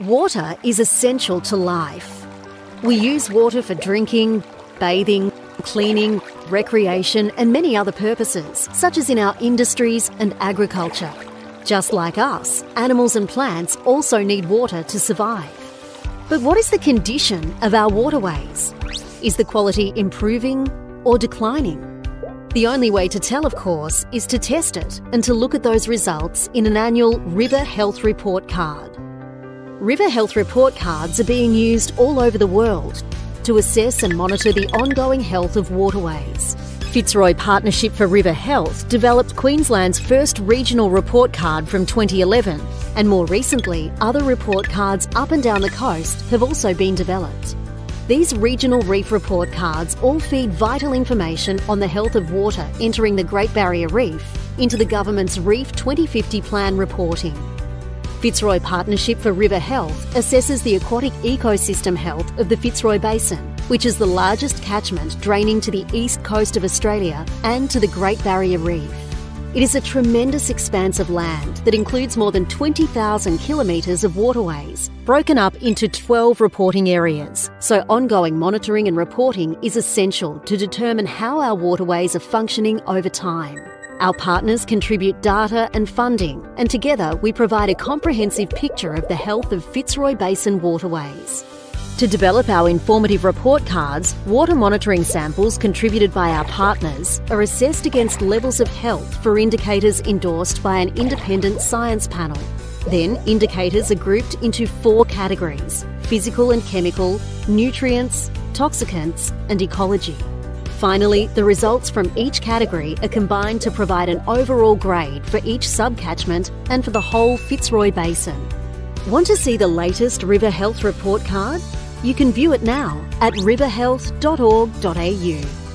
Water is essential to life. We use water for drinking, bathing, cleaning, recreation, and many other purposes, such as in our industries and agriculture. Just like us, animals and plants also need water to survive. But what is the condition of our waterways? Is the quality improving or declining? The only way to tell, of course, is to test it and to look at those results in an annual River Health Report card. River Health Report cards are being used all over the world to assess and monitor the ongoing health of waterways. Fitzroy Partnership for River Health developed Queensland's first regional report card from 2011, and more recently, other report cards up and down the coast have also been developed. These regional reef report cards all feed vital information on the health of water entering the Great Barrier Reef into the government's Reef 2050 plan reporting. Fitzroy Partnership for River Health assesses the aquatic ecosystem health of the Fitzroy Basin, which is the largest catchment draining to the east coast of Australia and to the Great Barrier Reef. It is a tremendous expanse of land that includes more than 20,000 kilometres of waterways, broken up into 12 reporting areas. So, ongoing monitoring and reporting is essential to determine how our waterways are functioning over time. Our partners contribute data and funding, and together we provide a comprehensive picture of the health of Fitzroy Basin waterways. To develop our informative report cards, water monitoring samples contributed by our partners are assessed against levels of health for indicators endorsed by an independent science panel. Then, indicators are grouped into four categories physical and chemical, nutrients, toxicants, and ecology. Finally, the results from each category are combined to provide an overall grade for each subcatchment and for the whole Fitzroy Basin. Want to see the latest River Health Report card? You can view it now at riverhealth.org.au.